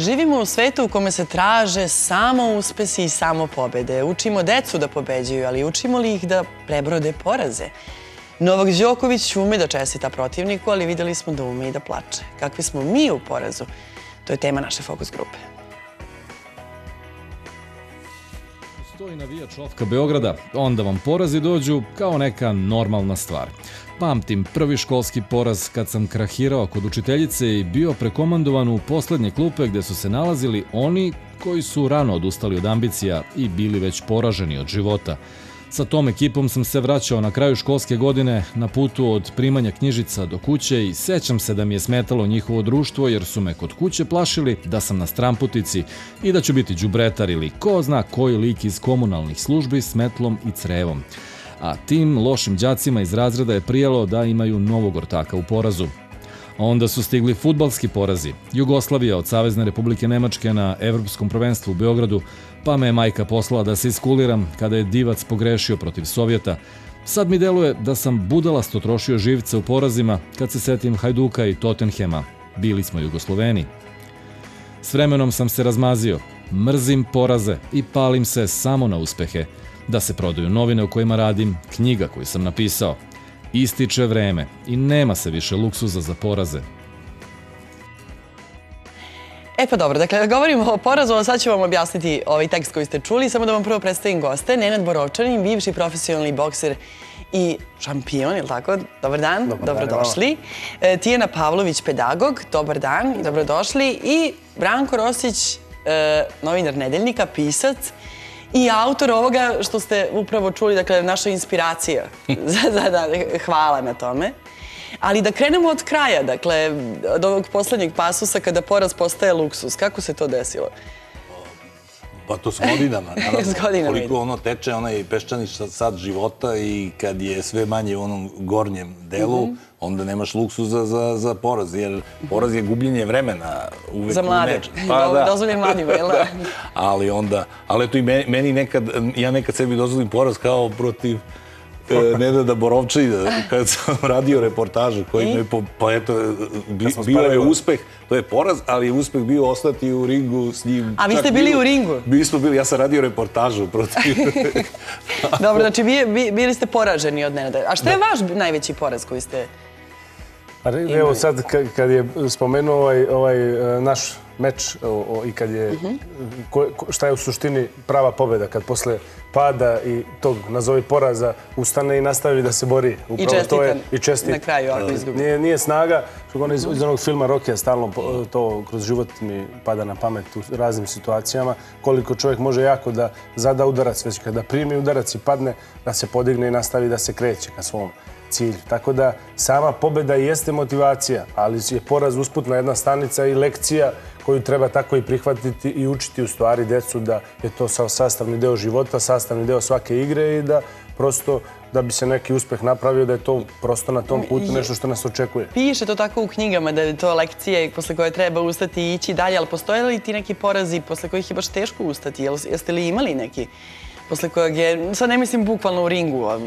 Živimo u svetu u kome se traže samo uspesi i samo pobede. Učimo decu da pobeđuju, ali učimo li ih da prebrode poraze? Novak Đoković ume da čestita protivniku, ali videli smo da ume i da plače. Kakvi smo mi u porazu? To je tema naše fokus grupe. Stoji navijač Ofka Beograda, onda vam porazi dođu kao neka normalna stvar. Pamtim prvi školski poraz kad sam krahirao kod učiteljice i bio prekomandovan u poslednje klupe gde su se nalazili oni koji su rano odustali od ambicija i bili već poraženi od života. Sa tom ekipom sam se vraćao na kraju školske godine na putu od primanja knjižica do kuće i sećam se da mi je smetalo njihovo društvo jer su me kod kuće plašili da sam na stramputici i da ću biti džubretar ili ko zna koji lik iz komunalnih službi s metlom i crevom a tim lošim đacima iz razreda je prijelo da imaju novog ortaka u porazu. Onda su stigli futbalski porazi. Jugoslavija od Savezne republike Nemačke na Evropskom prvenstvu u Beogradu, pa me je majka poslala da se iskuliram kada je divac pogrešio protiv Sovjeta. Sad mi deluje da sam budalasto trošio živce u porazima kad se setim Hajduka i Tottenhema. Bili smo Jugosloveni. S vremenom sam se razmazio. Mrzim poraze i palim se samo na uspehe da se prodaju novine u kojima radim, knjiga koju sam napisao. Ističe vreme i nema se više luksuza za poraze. E pa dobro, dakle, govorimo o porazu, a sad ću vam objasniti ovaj tekst koji ste čuli. Samo da vam prvo predstavim goste. Nenad Borovčanin, bivši profesionalni bokser i šampion, je li tako? Dobar dan, dobrodošli. E, Tijena Pavlović, pedagog, dobar dan, dobrodošli. I Branko Rosić, e, novinar nedeljnika, pisac, i autor ovoga što ste upravo čuli, dakle, naša inspiracija. Hvala na tome. Ali da krenemo od kraja, dakle, od ovog poslednjeg pasusa kada poraz postaje luksus. Kako se to desilo? Pa to s godinama, naravno. Koliko ono teče, onaj peščani sad života i kad je sve manje u onom gornjem delu, mhm. onda nemaš luksuza za poraz, jer poraz je gubljenje vremena uvek Za mlade, pa dozvoljen mladima, jel da? Ali onda, ali eto i meni nekad, ja nekad sebi dozvolim poraz kao protiv Nenada Borovčina, kad sam radio reportažu koji me, pa eto, bio je uspeh, to je poraz, ali je uspeh bio ostati u ringu s njim. A vi ste bili u ringu? Mi smo bili, ja sam radio reportažu protiv... Dobro, znači bili ste poraženi od Nenada. A što je vaš najveći poraz koji ste? Evo sad kad je spomenuo ovaj, ovaj e, naš meč i kad je, šta je u suštini prava pobjeda, kad posle pada i tog, nazovi poraza, ustane i nastavi da se bori. I čestitan i čestit. na kraju ako izgubi. Nije, nije snaga, što ono iz, iz onog filma Rokija stalno to kroz život mi pada na pamet u raznim situacijama, koliko čovjek može jako da zada udarac, već kada primi udarac i padne, da se podigne i nastavi da se kreće ka svom cilju. Tako da sama pobjeda jeste motivacija, ali je poraz usputna jedna stanica i lekcija koju treba tako i prihvatiti i učiti u stvari decu da je to sastavni deo života, sastavni deo svake igre i da prosto da bi se neki uspeh napravio, da je to prosto na tom putu nešto što nas očekuje. Piše to tako u knjigama, da je to lekcije posle koje treba ustati i ići dalje, ali postoje li ti neki porazi posle kojih je baš teško ustati? Jeste li imali neki posle kojeg je, sad ne mislim bukvalno u ringu, a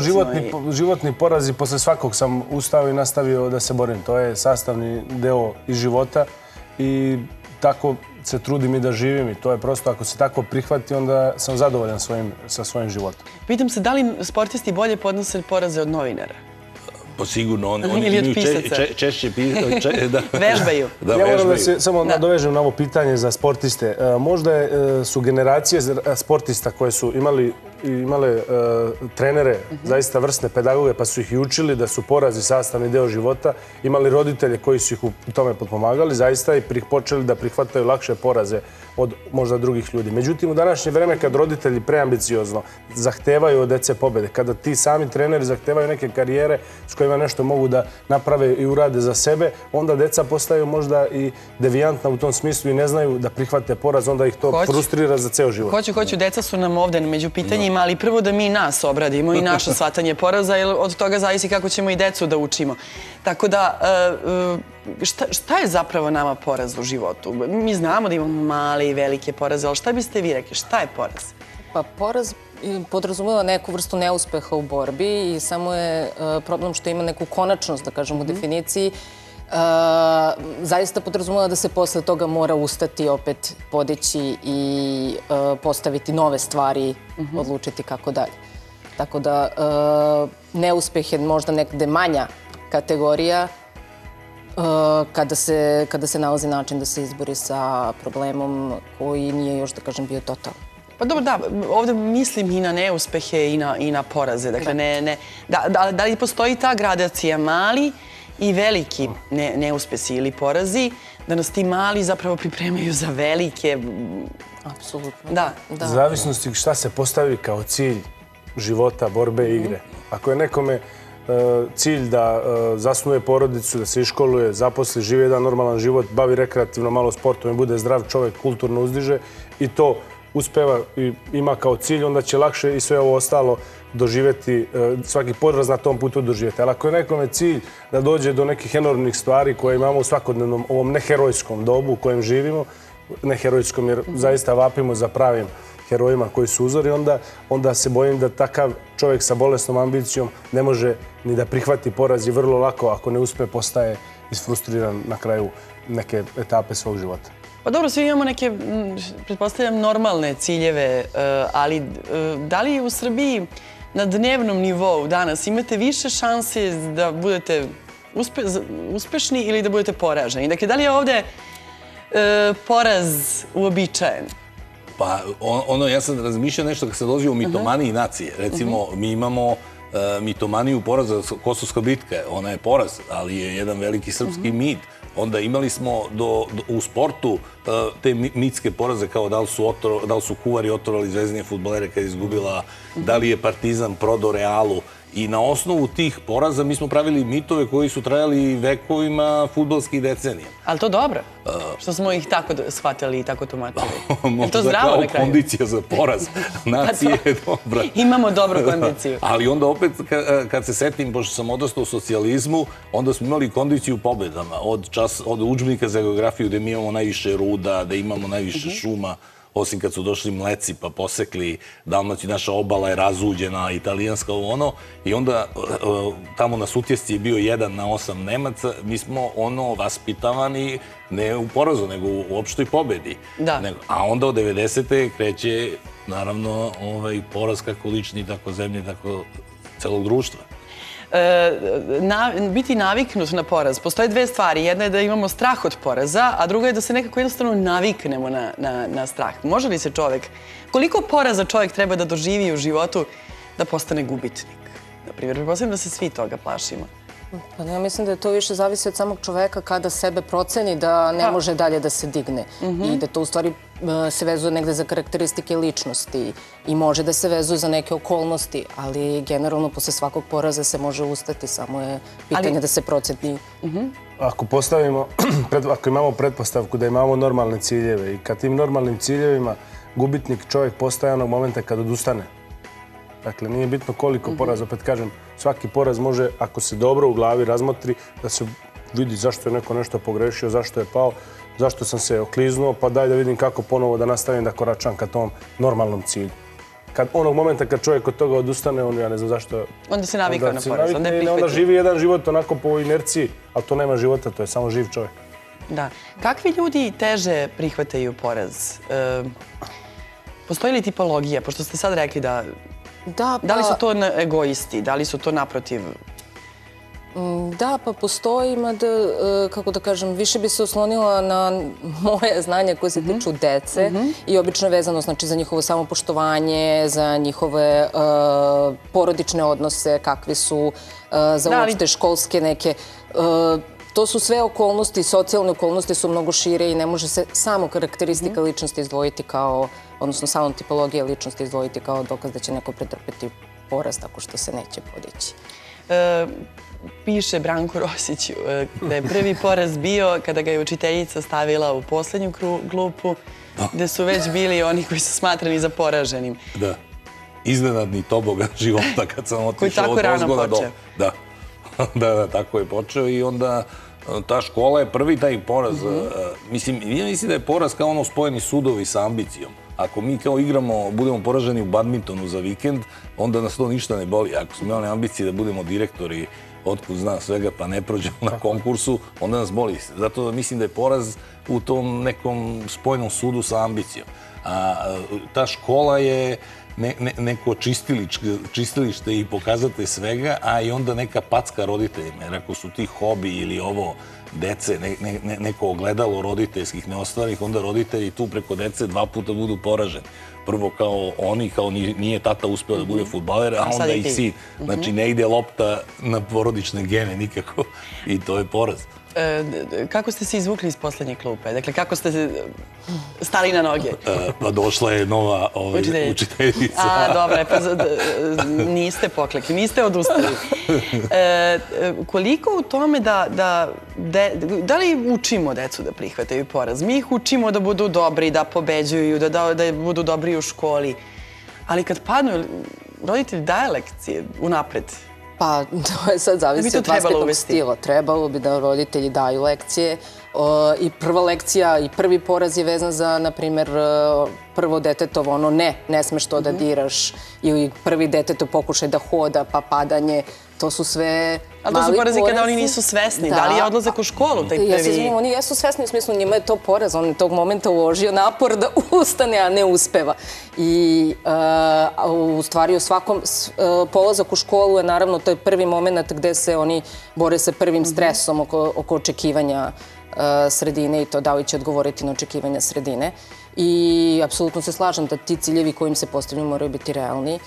životni... Životni porazi, posle svakog sam ustao i nastavio da se borim. To je sastavni deo iz života i tako se trudim i da živim i to je prosto, ako se tako prihvati, onda sam zadovoljan sa svojim životom. Pitam se, da li sportisti bolje podnose poraze od novinara? Pa sigurno, oni imaju češće pisati. Vežbaju. Ja moram da se samo nadovežem na ovo pitanje za sportiste. E, možda e, su generacije sportista koje su imali imale e, trenere, zaista vrstne pedagoge, pa su ih i učili da su porazi sastavni deo života. Imali roditelje koji su ih u tome potpomagali, zaista i počeli da prihvataju lakše poraze od možda drugih ljudi. Međutim, u današnje vreme kad roditelji preambiciozno zahtevaju od dece pobede, kada ti sami treneri zahtevaju neke karijere s kojima nešto mogu da naprave i urade za sebe, onda deca postaju možda i devijantna u tom smislu i ne znaju da prihvate poraz, onda ih to frustrira za ceo život. Hoću, hoću, deca su nam ovde među pitanjima, ali prvo da mi nas obradimo i naše shvatanje poraza, jer od toga zavisi kako ćemo i decu da učimo. Tako da, e, e, šta je zapravo nama poraz u životu? Mi znamo da imamo male i velike poraze, ali šta biste vi rekli? Šta je poraz? Pa poraz podrazumeva neku vrstu neuspeha u borbi i samo je e, problem što ima neku konačnost, da kažem, u mhm. definiciji. Zaista podrazumela da se posle toga mora ustati, opet podići i e, postaviti nove stvari, odlučiti kako dalje. Tako da e, neuspeh je možda nekde manja kategorija, kada se, kada se nalazi način da se izbori sa problemom koji nije još, da kažem, bio total. Pa dobro, da, ovdje mislim i na neuspehe i na, i na poraze. Dakle, ne, ne, da, da, da li postoji ta gradacija mali i veliki ne, neuspesi ili porazi, da nas ti mali zapravo pripremaju za velike... Apsolutno. Da. da. Zavisnosti šta se postavi kao cilj života, borbe i igre. Ako je nekome E, cilj da e, zasnuje porodicu, da se iškoluje, zaposli, živi jedan normalan život, bavi rekreativno malo sportom i bude zdrav čovjek, kulturno uzdiže i to uspeva i ima kao cilj, onda će lakše i sve ovo ostalo doživjeti, e, svaki podraz na tom putu doživjeti. Ali ako je nekome cilj da dođe do nekih enormnih stvari koje imamo u svakodnevnom ovom neherojskom dobu u kojem živimo, neherojskom jer zaista vapimo za pravim herojima koji su uzori, onda, onda se bojim da takav čovjek sa bolesnom ambicijom ne može ni da prihvati poraz i vrlo lako, ako ne uspe, postaje isfrustriran na kraju neke etape svog života. Pa dobro, svi imamo neke, pretpostavljam, normalne ciljeve, e, ali e, da li u Srbiji na dnevnom nivou danas imate više šanse da budete uspe, uspešni ili da budete poraženi? Dakle, da li je ovde e, poraz uobičajen? Pa ono, ja sam razmišljao nešto kad se dođe u mitomaniji nacije. Recimo, mi imamo e, mitomaniju poraza, Kosovska bitka, ona je poraz, ali je jedan veliki srpski mit. Onda imali smo do, u sportu e, te mitske poraze kao da li su, otro, da li su kuvari otrovali zvezdnije futbolere kad je izgubila, da li je Partizan prodao Realu. I na osnovu tih poraza mi smo pravili mitove koji su trajali vekovima futbolskih decenija. Ali to dobro? Što smo ih tako shvatili i tako tumačili? Možda to zdravo kao kondicija za poraz nacije je dobra. Imamo dobru kondiciju. Ali onda opet, kad se setim, pošto sam odostao u socijalizmu, onda smo imali kondiciju pobedama. Od, čas, od učbenika za geografiju gde mi imamo najviše ruda, da imamo najviše mhm. šuma, osim kad su došli mleci pa posekli Dalmaciju, naša obala je razuđena, italijanska ovo ono, i onda e, tamo na sutjesci je bio jedan na osam Nemaca, mi smo ono vaspitavani ne u porazu, nego u opštoj pobedi. Da. A onda od 90. kreće, naravno, ovaj, poraz kako lični, tako zemlje, tako celog društva. E, na, biti naviknut na poraz. Postoje dve stvari. Jedna je da imamo strah od poraza, a druga je da se nekako jednostavno naviknemo na, na, na strah. Može li se čovjek, koliko poraza čovjek treba da doživi u životu da postane gubitnik? Na primjer, prepostavljam da se svi toga plašimo. Pa ja mislim da je to više zavisi od samog čoveka kada sebe proceni da ne pa. može dalje da se digne. Mhm. I da to u stvari se vezuje negde za karakteristike ličnosti i može da se vezuje za neke okolnosti, ali generalno posle svakog poraza se može ustati, samo je pitanje da se proceni. Mhm. Ako postavimo, ako imamo pretpostavku da imamo normalne ciljeve i kad tim normalnim ciljevima gubitnik čovjek postaje onog momenta kad odustane. Dakle, nije bitno koliko mhm. poraz, opet kažem, svaki poraz može, ako se dobro u glavi razmotri, da se vidi zašto je neko nešto pogrešio, zašto je pao, zašto sam se okliznuo, pa daj da vidim kako ponovo da nastavim da koračam ka tom normalnom cilju. Kad onog momenta kad čovjek od toga odustane, on ja ne znam zašto... Onda se navika na poraz, onda je Onda živi jedan život onako po inerciji, ali to nema života, to je samo živ čovjek. Da. Kakvi ljudi teže prihvataju poraz? E, postoji li tipologija? Pošto ste sad rekli da Da, pa... Da li su pa- to egoisti? Da li su to naprotiv? Mm, da, pa postoji, mada, e, kako da kažem, više bi se oslonila na moje znanje koje se mhm. tiču dece mhm. i obično je vezano znači, za njihovo samopoštovanje, za njihove uh, porodične odnose, kakvi su, uh, za uopšte školske neke... Uh, to su sve okolnosti, socijalne okolnosti su mnogo šire i ne može se samo karakteristika mhm. ličnosti izdvojiti kao odnosno samo tipologija ličnosti izdvojiti kao dokaz da će neko pretrpeti poraz tako što se neće podići. E, piše Branko Rosić e, da je prvi poraz bio kada ga je učiteljica stavila u posljednju glupu, gde su već bili oni koji su smatrani za poraženim. Da. Iznenadni toboga života kad sam otišao od rano počeo. Da. da, da, tako je počeo i onda ta škola je prvi taj poraz. Mhm. Mislim, ja mislim da je poraz kao ono spojeni sudovi sa ambicijom. Ako mi kao igramo, budemo poraženi u badmintonu za vikend, onda nas to ništa ne boli. Ako smo imali ambicije da budemo direktori otkud zna svega, pa ne prođemo na konkursu, onda nas boli. Zato mislim da je poraz u tom nekom spojnom sudu sa ambicijom. A, ta škola je ne, ne, neko čistilište i pokazate svega, a i onda neka packa roditeljima. Jer ako su ti hobi ili ovo dece, ne, ne, neko ogledalo roditeljskih neostvarih, onda roditelji tu preko dece dva puta budu poraženi prvo kao oni, kao nije tata uspeo da bude futbaler, a onda i sin. Znači, ne ide lopta na porodične gene nikako i to je poraz. E, kako ste se izvukli iz poslednje klupe? Dakle, kako ste stali na noge? E, pa došla je nova ovaj, učiteljica. A, dobro, pa niste poklekli, niste odustali. E, koliko u tome da, da, da li učimo decu da prihvataju poraz? Mi ih učimo da budu dobri, da pobeđuju, da, da, da budu dobri u školi. Ali kad padnu, roditelj daje lekcije unapred. Pa, to je sad zavisi od vaspetnog stila. Trebalo bi da roditelji daju lekcije. I prva lekcija i prvi poraz je vezan za, na primjer, prvo detetovo ono ne, ne smeš to da mhm. diraš. Ili prvi detetov pokušaj da hoda, pa padanje. To su sve Ali to su porazi kada oni nisu svesni. Da li je odlazak u školu taj prvi? Oni jesu svesni u smislu njima je to poraz. On je tog momenta uložio napor da ustane, a ne uspeva. I u stvari u svakom polazak u školu je naravno to je prvi moment gde se oni bore sa prvim stresom oko očekivanja sredine i to da li će odgovoriti na očekivanja sredine. I apsolutno se slažem da ti ciljevi kojim se postavljaju moraju biti realni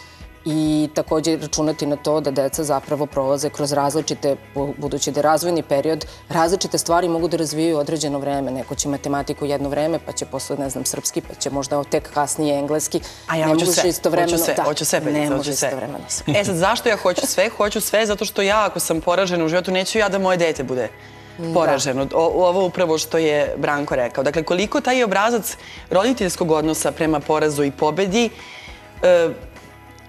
i također računati na to da deca zapravo prolaze kroz različite, budući da je razvojni period, različite stvari mogu da razvijaju određeno vreme. Neko će matematiku jedno vreme, pa će posle, ne znam, srpski, pa će možda tek kasnije engleski. A ja hoću sve, hoću sve, hoću sve, ne može istovremeno sve. E sad, zašto ja hoću sve? Hoću sve zato što ja, ako sam poražena u životu, neću ja da moje dete bude poraženo. Ovo upravo što je Branko rekao. Dakle, koliko taj obrazac roditeljskog odnosa prema porazu i pobedi e,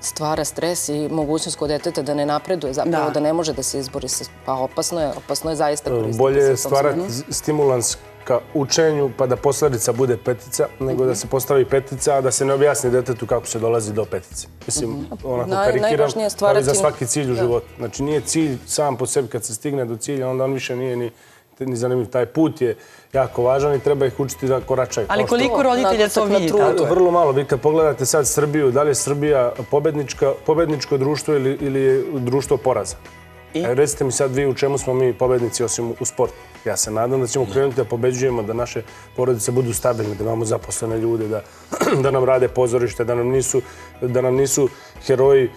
stvara stres i mogućnost kod deteta da ne napreduje, zapravo da ne može da se izbori. Pa opasno je, opasno je zaista koristiti. Bolje je stvarati stimulans ka učenju pa da posledica bude petica, nego da se postavi petica, a da se ne objasni detetu kako se dolazi do petice. Mislim, mhm. onako karikiram, ali za svaki cilj u životu. Znači, nije cilj sam po sebi kad se stigne do cilja, onda on više nije ni ni zanimljiv. Taj put je jako važan i treba ih učiti da koračaju. Ali koliko roditelja to vidi? Vrlo malo. Vi kad pogledate sad Srbiju, da li je Srbija pobedničko društvo ili je društvo poraza? E, recite mi sad vi u čemu smo mi pobednici osim u sportu. Ja se nadam da ćemo krenuti da pobeđujemo, da naše porodice budu stabilne, da imamo zaposlene ljude, da nam rade pozorište, da nam nisu heroji.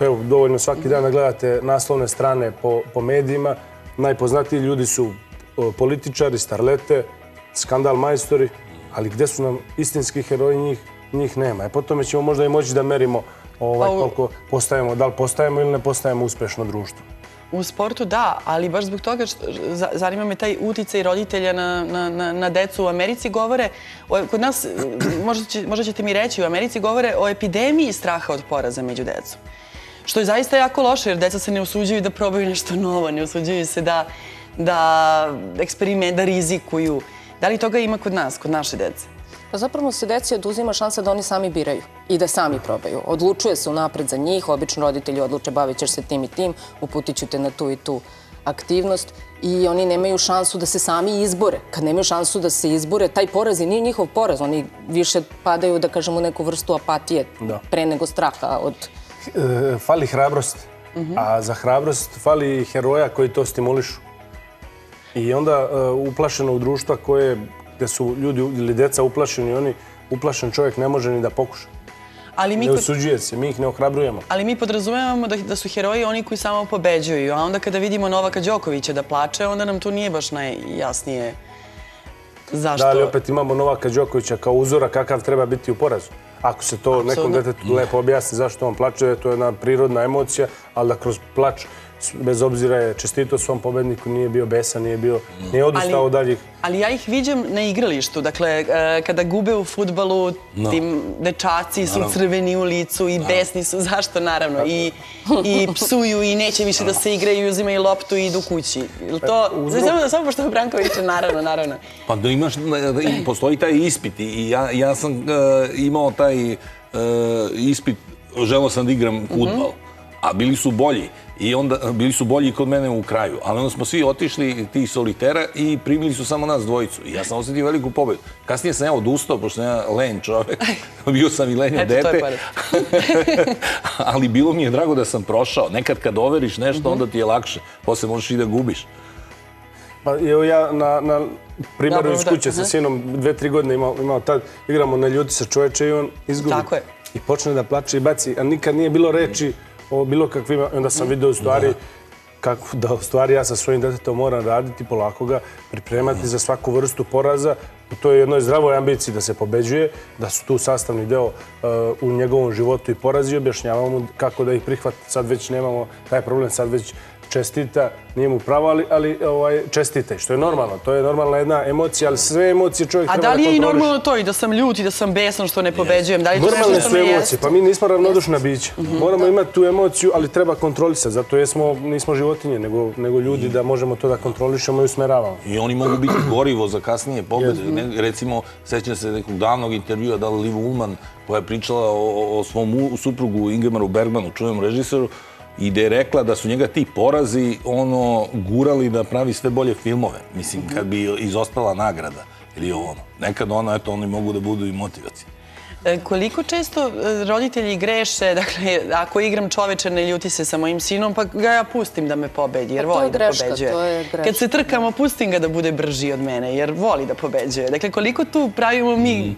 Evo, dovoljno svaki dan da gledate naslovne strane po medijima. Najpoznatiji ljudi su političari, starlete, skandal majstori, ali gde su nam istinski heroji, njih, njih nema. E potom ćemo možda i moći da merimo ovaj, pa koliko postajemo, da li postajemo ili ne postajemo uspešno društvo. U sportu da, ali baš zbog toga što zanima me taj uticaj roditelja na, na, na, na decu u Americi govore, kod nas, možda, će, možda ćete mi reći, u Americi govore o epidemiji straha od poraza među decom. Što je zaista jako loše jer deca se ne usuđuju da probaju nešto novo, ne usuđuju se da, da eksperiment, da rizikuju. Da li toga ima kod nas, kod naše dece? Pa zapravo se deci oduzima šansa da oni sami biraju i da sami probaju. Odlučuje se unapred za njih, obično roditelji odluče bavit ćeš se tim i tim, uputit ću te na tu i tu aktivnost i oni nemaju šansu da se sami izbore. Kad nemaju šansu da se izbore, taj poraz je nije njihov poraz. Oni više padaju, da kažemo, neku vrstu apatije pre nego straha od... E, fali hrabrost, a za hrabrost fali heroja koji to stimulišu. I onda e, uplašeno u društva koje, gde su ljudi ili deca uplašeni, oni uplašen čovjek ne može ni da pokuša. Ali mi ne usuđuje se, mi ih ne ohrabrujemo. Ali mi podrazumevamo da, da su heroji oni koji samo pobeđuju, a onda kada vidimo Novaka Đokovića da plače, onda nam to nije baš najjasnije zašto. Da, ali opet imamo Novaka Đokovića kao uzora kakav treba biti u porazu. Ako se to nekom detetu lepo objasni zašto on plače, to je jedna prirodna emocija, ali da kroz plač bez obzira je čestito svom pobedniku, nije bio besan, nije bio, nije odustao daljih. Ali ja ih viđam na igralištu, dakle, e, kada gube u futbalu, tim dečaci su crveni u licu i besni su, zašto? Naravno, i psuju i neće više da se igraju i uzimaju loptu i idu kući. To, samo pošto je Branković, naravno, naravno. Pa da imaš, postoji taj ispit i ja sam e, imao taj e, ispit, želeo sam da igram futbal a bili su bolji. I onda bili su bolji kod mene u kraju. Ali onda smo svi otišli tih solitera i primili su samo nas dvojicu. I ja sam osjetio veliku pobedu. Kasnije sam ja odustao, pošto sam ja len čovek. Bio sam i lenje Eto, dete. Ali bilo mi je drago da sam prošao. Nekad kad overiš nešto, onda ti je lakše. Posle možeš i da gubiš. Pa evo ja na, na primjeru iz da, kuće sa sinom dve, tri godine imao, imao tad, igramo na ljuti sa čoveče i on izgubi. Tako je. I počne da plače i baci, a nikad nije bilo reči o bilo kakvim, i onda sam vidio u stvari kako da u stvari ja sa svojim detetom moram raditi, polako ga pripremati za svaku vrstu poraza. U toj jednoj zdravoj ambiciji da se pobeđuje, da su tu sastavni deo uh, u njegovom životu i porazi. Objašnjavamo mu kako da ih prihvati. Sad već nemamo taj problem, sad već čestita, nije mu pravo, ali, ali ovaj, čestite, što je normalno. To je normalna jedna emocija, ali sve emocije čovjek A treba da li je i normalno to i da sam ljut i da sam besan što ne pobeđujem? Da li Normalne su emocije, jeste? pa mi nismo ravnodušna bića. Mhm, Moramo imati tu emociju, ali treba kontrolisati. Zato jesmo, nismo životinje, nego, nego ljudi da možemo to da kontrolišemo i usmeravamo. I oni mogu biti gorivo za kasnije pobjede. Recimo, sećam se nekog davnog intervjua da li Liv Ullman koja je pričala o, o- svom suprugu Ingemaru Bergmanu, čuvenom režisoru, i da je rekla da su njega ti porazi ono gurali da pravi sve bolje filmove. Mislim, kad bi izostala nagrada ili ono. Nekad ono, eto, oni mogu da budu i motivacije. E, Koliko često e, roditelji greše, dakle, ako igram čoveče, ne ljuti se sa mojim sinom, pa ga ja pustim da me pobedi, jer Pa to je voli da greška, pobeđuje. to je greška. Kad se trkamo, pustim ga da bude brži od mene, jer voli da pobeđuje. Dakle, koliko tu pravimo mi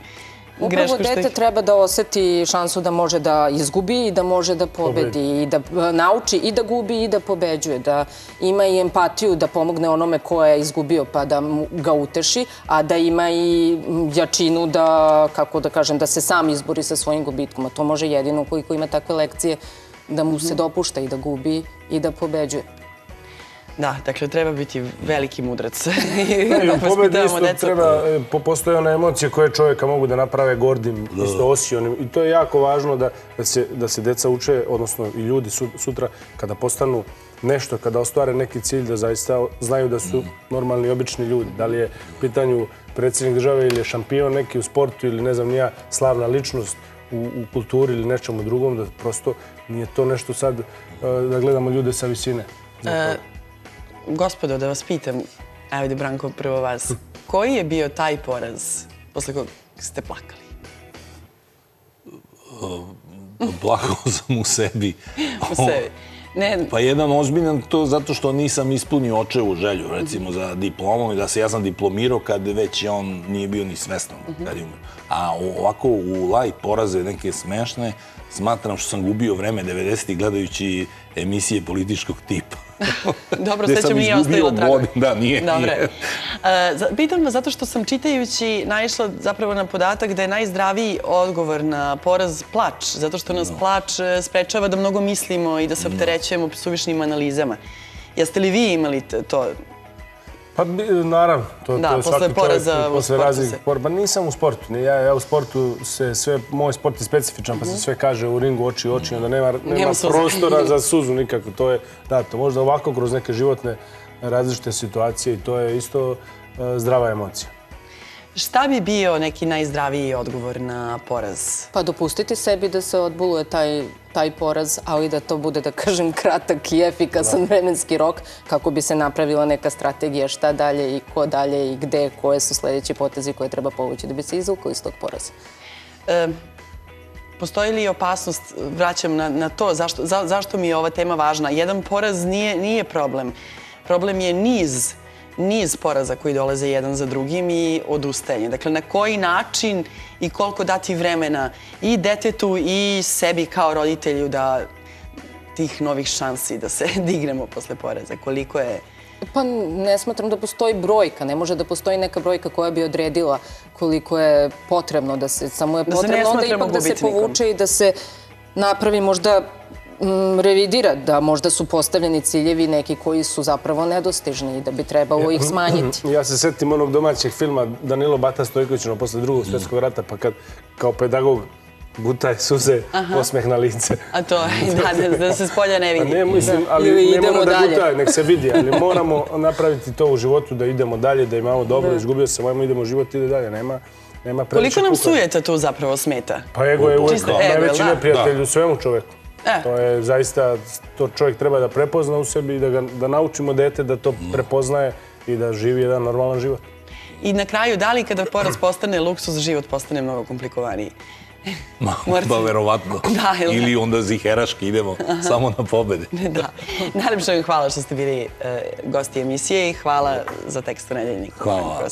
Upravo dete ih... treba da oseti šansu da može da izgubi i da može da pobedi i da e, nauči i da gubi i da pobeđuje, da ima i empatiju da pomogne onome ko je izgubio pa da ga uteši, a da ima i jačinu da, kako da kažem, da se sam izbori sa svojim gubitkom. A to može jedino ukoliko ima takve lekcije da mu se dopušta i da gubi i da pobeđuje. Da, dakle, treba biti veliki mudrac. I u pobedi isto treba, e, po- postoje one emocije koje čovjeka mogu da naprave gordim, isto osionim. I to je jako važno da, da, se, da se deca uče, odnosno i ljudi su- sutra, kada postanu nešto, kada ostvare neki cilj, da zaista znaju da su normalni, obični ljudi. Da li je u pitanju predsjednik države ili je šampion neki u sportu ili ne znam nija slavna ličnost u, u kulturi ili nečemu drugom, da prosto nije to nešto sad e, da gledamo ljude sa visine. Gospodo, da vas pitam, ajde Branko, prvo vas, koji je bio taj poraz posle kog ste plakali? Plakao sam u sebi. U sebi. Ne, Pa jedan ozbiljan to zato što nisam ispunio očevu želju, recimo, za diplomom i da se ja sam diplomirao kad već on nije bio ni svestan. Kad je umro. A ovako u light poraze neke smešne, smatram što sam gubio vreme 90. gledajući emisije političkog tipa. Dobro, sve ćemo nije ostavilo traga. da, nije, Dobre. E, Pitam vas zato što sam čitajući naišla zapravo na podatak da je najzdraviji odgovor na poraz plač, zato što nas plač e, sprečava da mnogo mislimo i da se opterećujemo suvišnim analizama. Jeste li vi imali to? Pa naravno, to, Da, to je posle svaki čovjek poraza u posle sportu raznih se. Pa nisam u sportu, ja, ja u sportu se sve, moj sport je specifičan, pa se sve kaže u ringu oči u oči, onda nema, nema, Nema suze. prostora za suzu nikako, to je dato. Možda ovako kroz neke životne različite situacije i to je isto e, zdrava emocija. Šta bi bio neki najzdraviji odgovor na poraz? Pa dopustiti sebi da se odbuluje taj, taj poraz, ali da to bude, da kažem, kratak i efikasan vremenski rok kako bi se napravila neka strategija šta dalje i ko dalje i gde, koje su sljedeći potezi koje treba povući da bi se izvukli iz tog poraza. E, postoji li opasnost, vraćam na, na to, zašto, za, zašto mi je ova tema važna? Jedan poraz nije, nije problem. Problem je niz, niz poraza koji dolaze jedan za drugim i odustajanje. Dakle, na koji način i koliko dati vremena i detetu i sebi kao roditelju da tih novih šansi da se dignemo posle poraza. Koliko je... Pa ne smatram da postoji brojka, ne može da postoji neka brojka koja bi odredila koliko je potrebno da se, samo je Da potrebno smatramo ipak da se povuče i da se napravi možda mm, revidira da možda su postavljeni ciljevi neki koji su zapravo nedostižni i da bi trebalo ih smanjiti. Ja se setim onog domaćeg filma Danilo Bata Stojkovićino posle drugog svjetskog rata, pa kad kao pedagog gutaj suze, osmeh na lice. A to je, da, se s polja ne vidi. ne, mislim, ali Ili ne idemo mora da dalje. gutaj, nek se vidi, ali moramo napraviti to u životu, da idemo dalje, da imamo dobro, izgubio se, mojmo idemo, život ide dalje, nema, nema previše Koliko nam sujeta tu zapravo smeta? Pa ego je uvijek najveći neprijatelj u svemu čoveku. E. To je zaista, to čovjek treba da prepozna u sebi i da, ga, da naučimo dete da to prepoznaje i da živi jedan normalan život. I na kraju, da li kada poraz postane luksuz, život postane mnogo komplikovaniji? Ma, pa verovatno. Da, ili onda ziheraški idemo samo na pobede. da. Najlepše vam hvala što ste bili e, gosti emisije i hvala za tekst u nedeljniku. Hvala.